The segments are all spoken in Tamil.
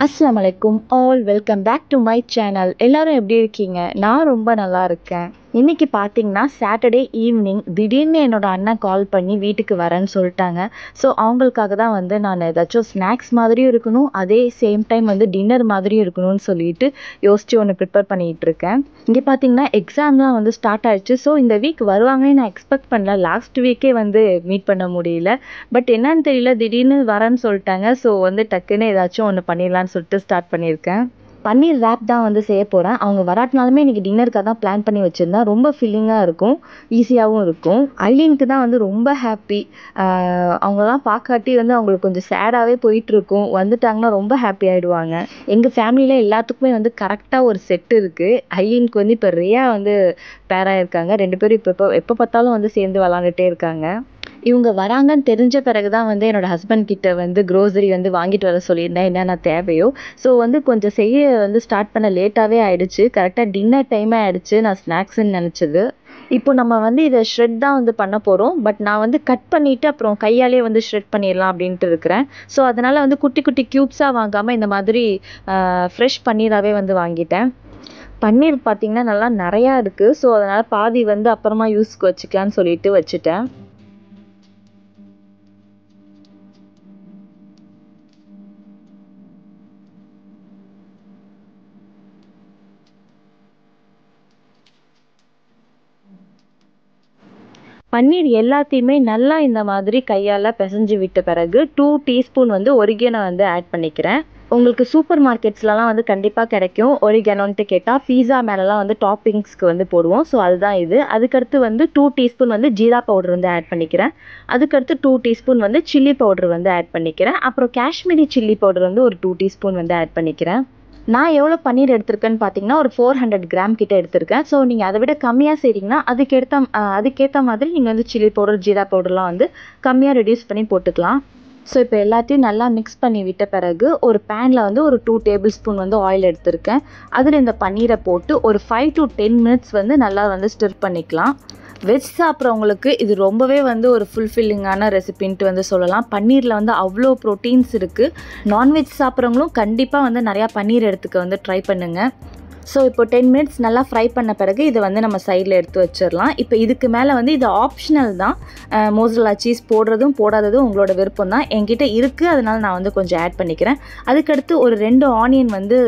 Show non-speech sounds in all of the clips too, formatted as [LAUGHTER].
அஸ்லாம் வலைக்கும் all welcome back to my channel எல்லாரும் எப்படி இருக்கீங்க? நான் ரொம்ப நல்லா இருக்கேன். இன்னைக்கு பார்த்தீங்கன்னா சாட்டர்டே ஈவினிங் திடீர்னு என்னோட அண்ணன் கால் பண்ணி வீட்டுக்கு வரேன்னு சொல்லிட்டாங்க. ஸோ அவங்களுக்காக தான் வந்து நான் ஏதாச்சும் ஸ்நாக்ஸ் மாதிரியும் இருக்கணும் அதே சேம் டைம் வந்து டின்னர் மாதிரியும் இருக்கணும்னு சொல்லிட்டு யோசிச்சு ஒன்று ப்ரிப்பேர் பண்ணிட்டு இருக்கேன். இங்கே பார்த்தீங்கன்னா எக்ஸாம்லாம் வந்து ஸ்டார்ட் ஆயிடுச்சு. ஸோ இந்த வீக் வருவாங்கன்னு நான் எக்ஸ்பெக்ட் பண்ணல. லாஸ்ட் வீக்கே வந்து மீட் பண்ண முடியல. பட் என்னன்னு தெரியல திடீர்னு வரேன்னு சொல்லிட்டாங்க. ஸோ வந்து டக்குன்னு ஏதாச்சும் ஒன்று பண்ணிடலான்னு சொல்லிட்டு ஸ்டார்ட் பண்ணியிருக்கேன். பன்னீர் ரேப் தான் வந்து செய்ய போகிறேன் அவங்க வராட்டினாலுமே இன்றைக்கி டின்னருக்காக தான் பிளான் பண்ணி வச்சுருந்தேன். ரொம்ப ஃபீலிங்காக இருக்கும். ஈஸியாகவும் இருக்கும். ஐலீனுக்கு தான் வந்து ரொம்ப ஹாப்பி அவங்களாம் பார்க்காட்டி வந்து அவங்களுக்கு கொஞ்சம் சேடாகவே போயிட்டுருக்கும். வந்துட்டாங்கன்னா ரொம்ப ஹாப்பி ஆகிடுவாங்க எங்கள் ஃபேமிலியில் எல்லாத்துக்குமே வந்து கரெக்டாக ஒரு செட் இருக்குது ஐலீனுக்கு வந்து இப்போ ரியா வந்து பேராக இருக்காங்க ரெண்டு பேரும் இப்போ எப்போ எப்போ பார்த்தாலும் வந்து சேர்ந்து விளாண்டுட்டே இருக்காங்க. இவங்க வராங்கன்னு தெரிஞ்ச பிறகு தான் வந்து என்னோட ஹஸ்பண்ட் கிட்ட வந்து க்ரோசரி வந்து வாங்கிட்டு வர சொல்லியிருந்தேன். என்னென்ன தேவையோ. ஸோ வந்து கொஞ்சம் செய்ய வந்து ஸ்டார்ட் பண்ண லேட்டாகவே ஆயிடுச்சு. கரெக்டாக டின்னர் டைமே ஆயிடுச்சு. நான் ஸ்நாக்ஸ்ன்னு நினச்சது. இப்போ நம்ம வந்து இதை ஷ்ரெட் தான் வந்து பண்ண போகிறோம் பட் நான் வந்து கட் பண்ணிவிட்டு அப்புறம் கையாலே வந்து ஷ்ரெட் பண்ணிடலாம் அப்படின்ட்டு இருக்கிறேன். ஸோ அதனால் வந்து குட்டி குட்டி க்யூப்ஸாக வாங்காமல் இந்த மாதிரி ஃப்ரெஷ் பன்னீராகவே வந்து வாங்கிட்டேன். பன்னீர் பார்த்திங்கன்னா நல்லா நிறையா இருக்குது ஸோ அதனால் பாதி வந்து அப்புறமா யூஸ்க்கு வச்சுக்கலான்னு சொல்லிட்டு வச்சுட்டேன். பன்னீர் எல்லாத்தையுமே நல்லா இந்த மாதிரி கையால் பிசைஞ்சு விட்ட பிறகு டூ டீஸ்பூன் வந்து ஒரிகேனோ வந்து ஆட் பண்ணிக்கிறேன். உங்களுக்கு சூப்பர் மார்க்கெட்ஸ்லலாம் வந்து கண்டிப்பாக கிடைக்கும். ஒரிகேனோன்ட்டு கேட்டால் பீஸா மேலெலாம் வந்து டாப்பிங்ஸ்க்கு வந்து போடுவோம். ஸோ அதுதான் இது. அதுக்கடுத்து வந்து டூ டீஸ்பூன் வந்து ஜீரா பவுடர் வந்து ஆட் பண்ணிக்கிறேன். அதுக்கடுத்து டூ டீஸ்பூன் வந்து சில்லி பவுடர் வந்து ஆட் பண்ணிக்கிறேன். அப்புறம் காஷ்மீரி சில்லி பவுடர் வந்து ஒரு டூ டீஸ்பூன் வந்து ஆட் பண்ணிக்கிறேன். நான் எவ்வளோ பன்னீர் எடுத்திருக்கேன்னு பார்த்தீங்கன்னா ஒரு ஃபோர் ஹண்ட்ரட் கிராம் கிட்டே எடுத்திருக்கேன். ஸோ நீங்கள் அதை விட கம்மியாக செய்கிறீங்கன்னா அதுக்கேற்ற அதுக்கேற்ற மாதிரி நீங்கள் வந்து சில்லி பவுடர் ஜீரா பவுடர்லாம் வந்து கம்மியாக ரெடியூஸ் பண்ணி போட்டுக்கலாம். ஸோ இப்போ எல்லாத்தையும் நல்லா மிக்ஸ் பண்ணி விட்ட பிறகு ஒரு பேனில் வந்து ஒரு டூ டேபிள் ஸ்பூன் வந்து ஆயில் எடுத்திருக்கேன். அதில் இந்த பன்னீரை போட்டு ஒரு ஃபைவ் டு டென் மினிட்ஸ் வந்து நல்லா வந்து ஸ்டிர் பண்ணிக்கலாம். வெஜ் சாப்பிட்றவங்களுக்கு இது ரொம்பவே வந்து ஒரு ஃபுல்ஃபில்லிங்கான ரெசிபின்ட்டு வந்து சொல்லலாம். பன்னீரில் வந்து அவ்வளோ ப்ரோட்டீன்ஸ் இருக்குது நான்வெஜ் சாப்பிட்றவங்களும் கண்டிப்பாக வந்து நிறையா பன்னீர் எடுத்துக்க வந்து ட்ரை பண்ணுங்கள் ஸோ இப்போ டென் மினிட்ஸ் நல்லா ஃப்ரை பண்ண பிறகு இதை வந்து நம்ம சைடில் எடுத்து வச்சிடலாம். இப்போ இதுக்கு மேலே வந்து இது ஆப்ஷனல் தான். மோசலா சீஸ் போடுறதும் போடாததும் உங்களோட விருப்பம் தான். என்கிட்ட இருக்குது அதனால் நான் வந்து கொஞ்சம் ஆட் பண்ணிக்கிறேன். அதுக்கடுத்து ஒரு ரெண்டு ஆனியன் வந்து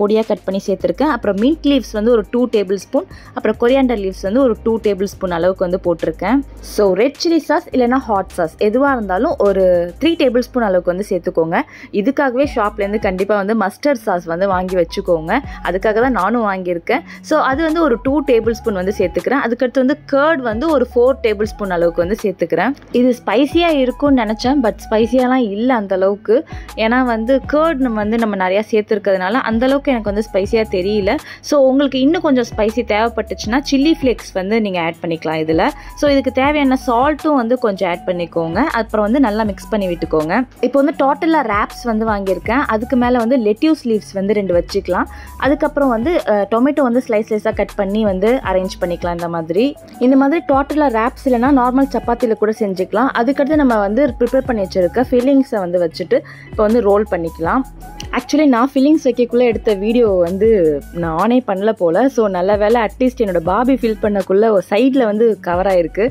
பொடியாக கட் பண்ணி சேர்த்துருக்கேன். அப்புறம் மின்ட் லீவ்ஸ் வந்து ஒரு டூ டேபிள் ஸ்பூன் அப்புறம் கொரியாண்டர் லீவ்ஸ் வந்து ஒரு டூ டேபிள் ஸ்பூன் அளவுக்கு வந்து போட்டிருக்கேன். ஸோ ரெட் சில்லி சாஸ் இல்லைனா ஹாட் சாஸ் எதுவாக இருந்தாலும் ஒரு த்ரீ டேபிள் ஸ்பூன் அளவுக்கு வந்து சேர்த்துக்கோங்க. இதுக்காகவே ஷாப்லேருந்து கண்டிப்பாக வந்து மஸ்டர்ட் சாஸ் வந்து வாங்கி வச்சுக்கோங்க. அதுக்காக தான் நானும் வாங்கியிருக்கேன். ஸோ அது வந்து ஒரு டூ டேபிள் ஸ்பூன் வந்து சேர்த்துக்கிறேன். அதுக்கடுத்து வந்து கேர்ட் வந்து ஒரு ஃபோர் டேபிள் ஸ்பூன் அளவுக்கு வந்து சேர்த்துக்கிறேன். இது ஸ்பைசியாக இருக்கும்னு நினச்சேன் பட் ஸ்பைசியாலாம் இல்லை அந்த அளவுக்கு. ஏன்னா வந்து கேர்ட் நம்ம வந்து நம்ம நிறையா சேர்த்துருக்கிறதுனால அந்தளவுக்கு எனக்கு வந்து ஸ்பைசியாக தெரியல. ஸோ உங்களுக்கு இன்னும் கொஞ்சம் ஸ்பைசி தேவைப்பட்டுச்சுன்னா சில்லி ஃப்ளேக்ஸ் வந்து நீங்கள் ஆட் பண்ணிக்கலாம் இதில். ஸோ இதுக்கு தேவையான சால்ட்டும் வந்து கொஞ்சம் ஆட் பண்ணிக்கோங்க. அப்புறம் வந்து நல்லா மிக்ஸ் பண்ணி விட்டுக்கோங்க. இப்போ வந்து டோட்டலாக ரேப்ஸ் வந்து வாங்கியிருக்கேன். அதுக்கு மேலே வந்து லெட்யூஸ் லீவ்ஸ் வந்து ரெண்டு வச்சுக்கலாம். அதுக்கப்புறம் வந்து டொமேட்டோ வந்து ஸ்லைஸ் ஸ்லைஸாக கட் பண்ணி வந்து அரேஞ்ச் பண்ணிக்கலாம் இந்த மாதிரி. இந்த மாதிரி டோட்டலாக ரேப்ஸ் இல்லைனா நார்மல் சப்பாத்தியில் கூட செஞ்சுக்கலாம். அதுக்கடுத்து நம்ம வந்து ப்ரிப்பேர் பண்ணி வச்சுருக்க ஃபில்லிங்ஸை வந்து வச்சுட்டு இப்போ வந்து ரோல் பண்ணிக்கலாம். ஆக்சுவலி நான் ஃபில்லிங்ஸ் வைக்கக்குள்ளே எடுத்த வீடியோ வந்து நான் ஆனே பண்ணல போல். ஸோ நல்ல வேலை அட்லீஸ்ட் என்னோடய பாபி ஃபில் பண்ணக்குள்ளே சைடில் வந்து கவர் ஆகிருக்கு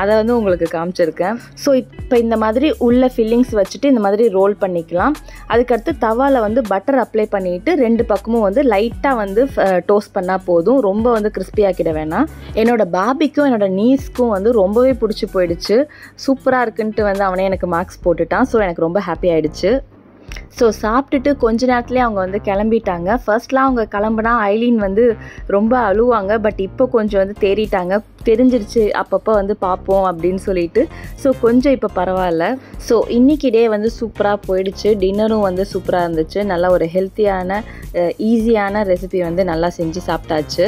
அதை வந்து உங்களுக்கு காமிச்சிருக்கேன். ஸோ இப்போ இந்த மாதிரி உள்ள ஃபில்லிங்ஸ் வச்சுட்டு இந்த மாதிரி ரோல் பண்ணிக்கலாம். அதுக்கடுத்து தவாவில் வந்து பட்டர் அப்ளை பண்ணிவிட்டு ரெண்டு பக்கமும் வந்து லைட்டாக வந்து டோஸ்ட் பண்ணால் போதும். ரொம்ப வந்து கிறிஸ்பியாக்கிட வேணாம். என்னோடய பாபிக்கும் என்னோடய நீஸ்க்கும் வந்து ரொம்பவே பிடிச்சி போயிடுச்சு. சூப்பராக இருக்குன்ட்டு வந்து அவனே எனக்கு மார்க்ஸ் போட்டுட்டான். ஸோ எனக்கு ரொம்ப ஹாப்பி ஆகிடுச்சு ஸோ சாப்பிட்டுட்டு கொஞ்ச நேரத்துலேயே அவங்க வந்து கிளம்பிட்டாங்க. ஃபர்ஸ்ட்லாம் அவங்க கிளம்புனா ஐலீன் வந்து ரொம்ப அழுவாங்க. பட் இப்போ கொஞ்சம் வந்து தேறிட்டாங்க. தெரிஞ்சிருச்சு அப்பப்போ வந்து பார்ப்போம் அப்படின்னு சொல்லிட்டு. ஸோ கொஞ்சம் இப்போ பரவாயில்ல. ஸோ இன்றைக்கி டே வந்து சூப்பராக போயிடுச்சு. டின்னரும் வந்து சூப்பராக இருந்துச்சு. நல்லா ஒரு ஹெல்த்தியான ஈஸியான ரெசிபி வந்து நல்லா செஞ்சு சாப்பிட்டாச்சு.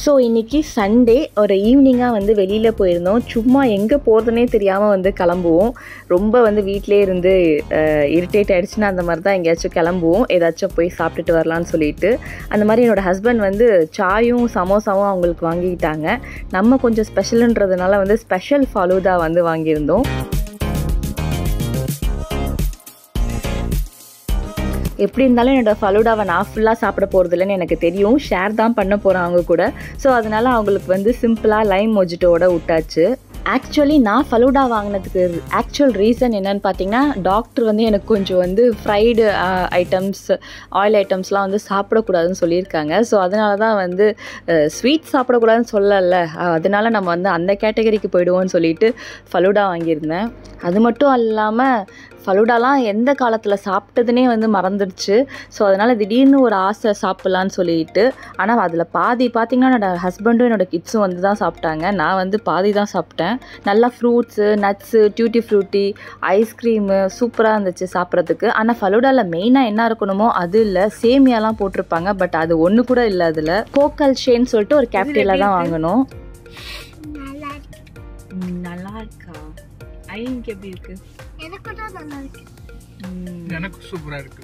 ஸோ இன்றைக்கி சண்டே ஒரு ஈவினிங்காக வந்து வெளியில் போயிருந்தோம். சும்மா எங்கே போகிறதுனே தெரியாமல் வந்து கிளம்புவோம். ரொம்ப வந்து வீட்டிலே இருந்து இரிட்டேட் ஆகிடுச்சுன்னா அந்த மாதிரி தான் எங்கேயாச்சும் கிளம்புவோம். ஏதாச்சும் போய் சாப்பிட்டுட்டு வரலான்னு சொல்லிட்டு. அந்த மாதிரி என்னோடய ஹஸ்பண்ட் வந்து சாயும் சமோசாவும் அவங்களுக்கு வாங்கிக்கிட்டாங்க. நம்ம கொஞ்சம் ஸ்பெஷலுன்றதுனால வந்து ஸ்பெஷல் ஃபாலூதா வந்து வாங்கியிருந்தோம். எப்படி இருந்தாலும் என்னோடய ஃபலூடாவை நான் ஃபுல்லாக சாப்பிட போகிறதில்லன்னு எனக்கு தெரியும். ஷேர் தான் பண்ண போகிறேன் அவங்க கூட. ஸோ அதனால் அவங்களுக்கு வந்து சிம்பிளாக லைம் மொஜிட்டோட விட்டாச்சு. ஆக்சுவலி நான் ஃபலூடா வாங்கினதுக்கு ஆக்சுவல் ரீசன் என்னன்னு பார்த்தீங்கன்னா டாக்டர் வந்து எனக்கு கொஞ்சம் வந்து ஃப்ரைடு ஐட்டம்ஸ் ஆயில் ஐட்டம்ஸ்லாம் வந்து சாப்பிடக்கூடாதுன்னு சொல்லியிருக்காங்க. ஸோ அதனால தான் வந்து ஸ்வீட் சாப்பிடக்கூடாதுன்னு சொல்லலை. அதனால நம்ம வந்து அந்த கேட்டகரிக்கு போயிடுவோம்னு சொல்லிட்டு ஃபலூடா வாங்கியிருந்தேன். அது மட்டும் இல்லாமல் ஃபலூடாலாம் எந்த காலத்தில் சாப்பிட்டதுனே வந்து மறந்துடுச்சு. ஸோ அதனால் திடீர்னு ஒரு ஆசை சாப்பிட்லான்னு சொல்லிட்டு ஆனால் அதில் பாதி பார்த்திங்கன்னா என்னோடய ஹஸ்பண்டும் என்னோடய கிட்ஸும் வந்து தான் சாப்பிட்டாங்க. நான் வந்து பாதி தான் சாப்பிட்டேன். நல்லா fruits nuts tutti frutti ice cream சூப்பராக இருந்துச்சு சாப்பிட்றதுக்கு. ஆனால் ஃபலூடாவில் மெயினாக என்ன இருக்கணுமோ அது இல்லை. சேமியாலாம் போட்டிருப்பாங்க பட் அது ஒன்று கூட இல்லை அதில். கோக்கல் ஷேன்னு சொல்லிட்டு ஒரு கேப்டீரியில் தான் வாங்கணும். நல்லா இருக்கு? இருக்கா ஐலினுக்கு எப்படி இருக்குது எனக்கு தான் நல்லா இருக்கு. எனக்கு சூப்பரா இருக்கு.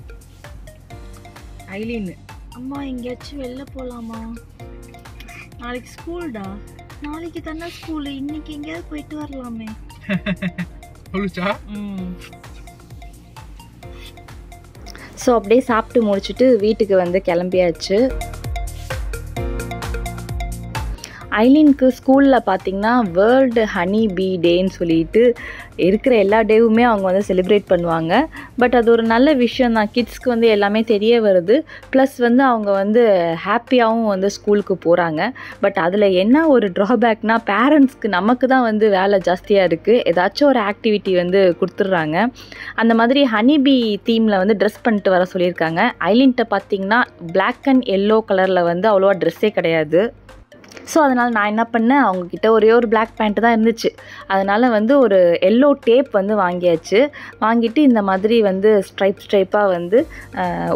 ஐலின் அம்மா எங்கேயாச்சும் வெளில போகலாமா நாளைக்கு ஸ்கூல்டா? நாளைக்கு தானே ஸ்கூலு. இன்னைக்கு எங்கேயாவது போயிட்டு வரலாமே. [LAUGHS] சொல்லுச்சா ஸோ அப்படியே சாப்பிட்டு முடிச்சுட்டு வீட்டுக்கு வந்து கிளம்பியாச்சு. ஐலினுக்கு ஸ்கூலில் பார்த்தீங்கன்னா வேர்ல்டு ஹனி பீ டேன்னு சொல்லிட்டு இருக்கிற எல்லா டேவுமே அவங்க வந்து செலிப்ரேட் பண்ணுவாங்க. பட் அது ஒரு நல்ல விஷயம் தான். கிட்ஸ்க்கு வந்து எல்லாமே தெரிய வருது. ப்ளஸ் வந்து அவங்க வந்து ஹாப்பியாகவும் வந்து ஸ்கூலுக்கு போகிறாங்க பட் அதில் என்ன ஒரு ட்ராபேக்னால் பேரண்ட்ஸ்க்கு நமக்கு தான் வந்து வேலை ஜாஸ்தியாக இருக்குது ஏதாச்சும் ஒரு ஆக்டிவிட்டி வந்து கொடுத்துட்றாங்க. அந்த மாதிரி ஹனிபி தீமில் வந்து ட்ரெஸ் பண்ணிட்டு வர சொல்லியிருக்காங்க. ஐலின்ட்ட பார்த்தீங்கன்னா பிளாக் அண்ட் எல்லோ கலரில் வந்து அவ்வளோவா ட்ரெஸ்ஸே கிடையாது. ஸோ அதனால் நான் என்ன பண்ணேன்? அவங்கக்கிட்ட ஒரே ஒரு பிளாக் பேண்ட்டு தான் இருந்துச்சு. அதனால் வந்து ஒரு எல்லோ டேப் வந்து வாங்கியாச்சு. வாங்கிட்டு இந்த மாதிரி வந்து ஸ்ட்ரைப் ஸ்ட்ரைப்பாக வந்து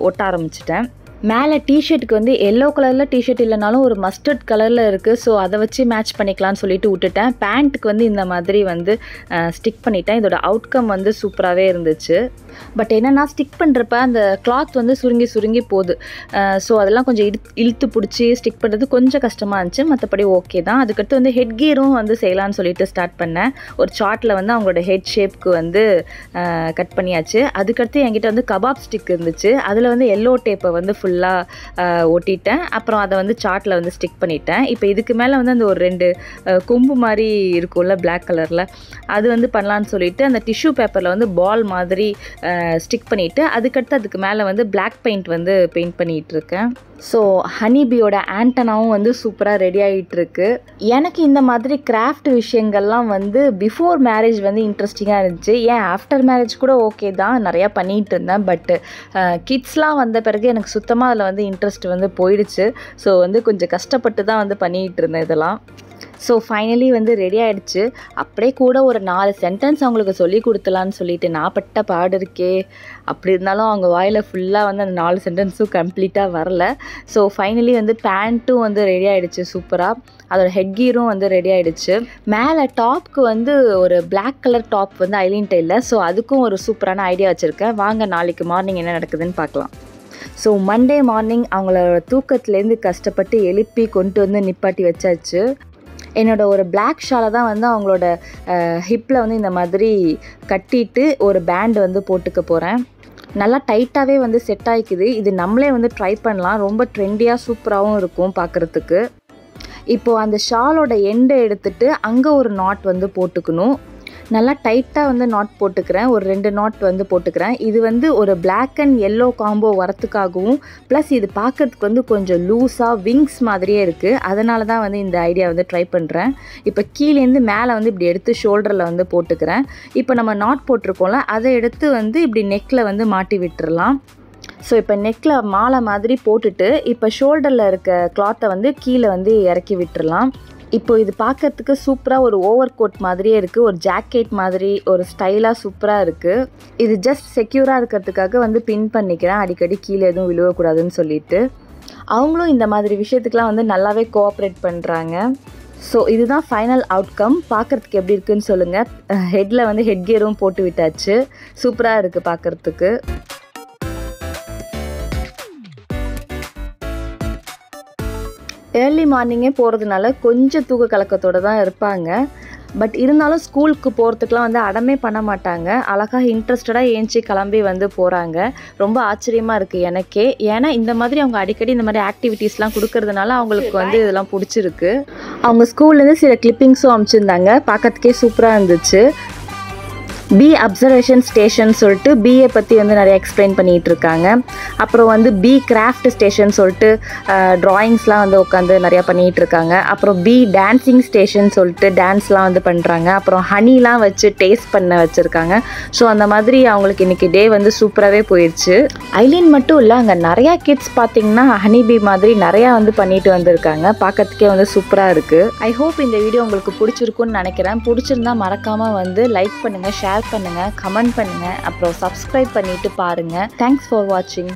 ஒட்ட ஆரம்பிச்சிட்டேன். மேலே டிஷர்ட்டுக்கு வந்து எல்லோ கலரில் டிஷர்ட் இல்லைனாலும் ஒரு மஸ்டர்ட் கலரில் இருக்குது ஸோ அதை வச்சு மேட்ச் பண்ணிக்கலாம்னு சொல்லிட்டு விட்டுட்டேன். பேண்ட்டுக்கு வந்து இந்த மாதிரி வந்து ஸ்டிக் பண்ணிட்டேன். இதோட அவுட்கம் வந்து சூப்பராகவே இருந்துச்சு. பட் என்னென்னா ஸ்டிக் பண்ணுறப்ப அந்த கிளாத் வந்து சுருங்கி சுருங்கி போகுது. ஸோ அதெல்லாம் கொஞ்சம் இழு இழுத்து பிடிச்சி ஸ்டிக் பண்ணுறது கொஞ்சம் கஷ்டமாக இருந்துச்சு. மற்றபடி ஓகே தான். அதுக்கடுத்து வந்து ஹெட் கியரும் வந்து செய்யலான்னு சொல்லிட்டு ஸ்டார்ட் பண்ணேன். ஒரு சார்ட்டில் வந்து அவங்களோட ஹெட் ஷேப்க்கு வந்து கட் பண்ணியாச்சு. அதுக்கடுத்து என்கிட்ட வந்து கபாப் ஸ்டிக் இருந்துச்சு. அதில் வந்து எல்லோ டேப்பை வந்து ஃபுல் ஃபுல்லாக ஒட்டிட்டேன். அப்புறம் அதை வந்து சார்ட்டில் வந்து ஸ்டிக் பண்ணிட்டேன். இப்போ இதுக்கு மேலே வந்து அந்த ஒரு ரெண்டு கொம்பு மாதிரி இருக்கும்ல பிளாக் கலரில் அது வந்து பண்ணலான்னு சொல்லிட்டு அந்த டிஷ்யூ பேப்பரில் வந்து பால் மாதிரி ஸ்டிக் பண்ணிவிட்டு அதுக்கடுத்து அதுக்கு மேலே வந்து பிளாக் பெயிண்ட் வந்து பெயிண்ட் பண்ணிகிட்டு இருக்கேன். ஸோ ஹனிபியோட ஆண்டனாவும் வந்து சூப்பராக ரெடி ஆகிட்டுருக்கு எனக்கு இந்த மாதிரி கிராஃப்ட் விஷயங்கள்லாம் வந்து பிஃபோர் மேரேஜ் வந்து இன்ட்ரெஸ்டிங்காக இருந்துச்சு. ஏன் ஆஃப்டர் மேரேஜ் கூட ஓகே தான் நிறையா பண்ணிகிட்டு இருந்தேன். பட்டு கிட்ஸ்லாம் வந்த பிறகு எனக்கு சுத்தமாக அதில் வந்து இன்ட்ரெஸ்ட் வந்து போயிடுச்சு. ஸோ வந்து கொஞ்சம் கஷ்டப்பட்டு தான் வந்து பண்ணிக்கிட்டு இருந்தேன் இதெல்லாம். ஸோ ஃபைனலி வந்து ரெடி ஆகிடுச்சு அப்படியே கூட ஒரு நாலு சென்டென்ஸ் அவங்களுக்கு சொல்லி கொடுத்தலான்னு சொல்லிட்டு நான் பட்ட பாடு இருக்கே. அப்படி இருந்தாலும் அவங்க வாயில் ஃபுல்லாக வந்து அந்த நாலு சென்டென்ஸும் கம்ப்ளீட்டாக வரல. ஸோ ஃபைனலி வந்து பேண்ட்டும் வந்து ரெடி ஆகிடுச்சு சூப்பராக அதோட ஹெட் கீரும் வந்து ரெடி ஆகிடுச்சு மேலே டாப்க்கு வந்து ஒரு பிளாக் கலர் டாப் வந்து ஐலின்ட்ட இல்லை. ஸோ அதுக்கும் ஒரு சூப்பரான ஐடியா வச்சுருக்கேன். வாங்க நாளைக்கு மார்னிங் என்ன நடக்குதுன்னு பார்க்கலாம். ஸோ மண்டே மார்னிங் அவங்களோட தூக்கத்துலேருந்து கஷ்டப்பட்டு எழுப்பி கொண்டு வந்து நிப்பாட்டி வச்சாச்சு. என்னோட ஒரு பிளாக் ஷாலை தான் வந்து அவங்களோட ஹிப்பில் வந்து இந்த மாதிரி கட்டிட்டு ஒரு பேண்ட் வந்து போட்டுக்க போகிறேன் நல்லா டைட்டாகவே வந்து செட் ஆகிக்குது இது நம்மளே வந்து ட்ரை பண்ணலாம். ரொம்ப ட்ரெண்டியாக சூப்பராகவும் இருக்கும் பார்க்குறதுக்கு இப்போது அந்த ஷாலோட எண்டை எடுத்துட்டு அங்கே ஒரு நாட் வந்து போட்டுக்கணும். நல்லா டைட்டாக வந்து நாட் போட்டுக்கிறேன். ஒரு ரெண்டு நாட் வந்து போட்டுக்கிறேன். இது வந்து ஒரு பிளாக் அண்ட் எல்லோ காம்போ வரத்துக்காகவும் ப்ளஸ் இது பார்க்கறதுக்கு வந்து கொஞ்சம் லூஸாக விங்ஸ் மாதிரியே இருக்குது அதனால தான் வந்து இந்த ஐடியா வந்து ட்ரை பண்ணுறேன் இப்போ கீழேருந்து மேலே வந்து இப்படி எடுத்து ஷோல்டரில் வந்து போட்டுக்கிறேன். இப்போ நம்ம நாட் போட்டிருக்கோம்ல அதை எடுத்து வந்து இப்படி நெக்கில் வந்து மாட்டி விட்டுறலாம். ஸோ இப்போ நெக்கில் மாலை மாதிரி போட்டுட்டு இப்போ ஷோல்டரில் இருக்க கிளாத்தை வந்து கீழே வந்து இறக்கி விட்டுறலாம். இப்போ இது பார்க்குறதுக்கு சூப்பராக ஒரு ஓவர் கோட் மாதிரியே இருக்குது ஒரு ஜாக்கெட் மாதிரி ஒரு ஸ்டைலாக சூப்பராக இருக்குது இது ஜஸ்ட் செக்யூராக இருக்கிறதுக்காக வந்து பின் பண்ணிக்கிறேன். அடிக்கடி கீழே எதுவும் விழுவக்கூடாதுன்னு சொல்லிட்டு. அவங்களும் இந்த மாதிரி விஷயத்துக்கெலாம் வந்து நல்லாவே கோஆப்ரேட் பண்ணுறாங்க ஸோ இதுதான் ஃபைனல் அவுட்கம் பார்க்குறதுக்கு எப்படி இருக்குன்னு சொல்லுங்கள் ஹெட்டில் வந்து ஹெட் கியரும் போட்டு விட்டாச்சு. சூப்பராக இருக்குது பார்க்குறதுக்கு ஏர்லி மார்னிங்கே போகிறதுனால கொஞ்சம் தூக்க கலக்கத்தோடு தான் இருப்பாங்க. பட் இருந்தாலும் ஸ்கூலுக்கு போகிறதுக்குலாம் வந்து அடமே பண்ண மாட்டாங்க. அழகாக இன்ட்ரெஸ்டடாக ஏஞ்சி கிளம்பி வந்து போகிறாங்க ரொம்ப ஆச்சரியமாக இருக்குது எனக்கே. ஏன்னா இந்த மாதிரி அவங்க அடிக்கடி இந்த மாதிரி ஆக்டிவிட்டீஸ்லாம் கொடுக்கறதுனால அவங்களுக்கு வந்து இதெல்லாம் பிடிச்சிருக்கு. அவங்க ஸ்கூல்லேருந்து சில கிளிப்பிங்ஸும் அமைச்சிருந்தாங்க. பார்க்கறதுக்கே சூப்பராக இருந்துச்சு. பி அப்சர்வேஷன் ஸ்டேஷன் சொல்லிட்டு பிஏ பற்றி வந்து நிறைய எக்ஸ்பிளைன் பண்ணிகிட்டு இருக்காங்க. அப்புறம் வந்து பி கிராஃப்ட் ஸ்டேஷன் சொல்லிட்டு ட்ராயிங்ஸ்லாம் வந்து உட்காந்து நிறையா பண்ணிகிட்டு இருக்காங்க. அப்புறம் பி டான்சிங் ஸ்டேஷன் சொல்லிட்டு டான்ஸ்லாம் வந்து பண்ணுறாங்க அப்புறம் ஹனிலாம் வச்சு டேஸ்ட் பண்ண வச்சுருக்காங்க. ஸோ அந்த மாதிரி அவங்களுக்கு இன்றைக்கி டே வந்து சூப்பராகவே போயிடுச்சு ஐலின் மட்டும் இல்லை அங்கே நிறையா கிட்ஸ் பார்த்தீங்கன்னா ஹனி பி மாதிரி நிறையா வந்து பண்ணிட்டு வந்திருக்காங்க. பார்க்கறதுக்கே வந்து சூப்பராக இருக்குது ஐ ஹோப் இந்த வீடியோ உங்களுக்கு பிடிச்சிருக்குன்னு நினைக்கிறேன். பிடிச்சிருந்தா மறக்காமல் வந்து லைக் பண்ணுங்கள் ஷேர் பண்ணுங்கள் கமெண்ட் பண்ணுங்கள் அப்புறம் சப்ஸ்கிரைப் பண்ணிவிட்டு பாருங்கள் தேங்க்ஸ் ஃபார் வாட்சிங்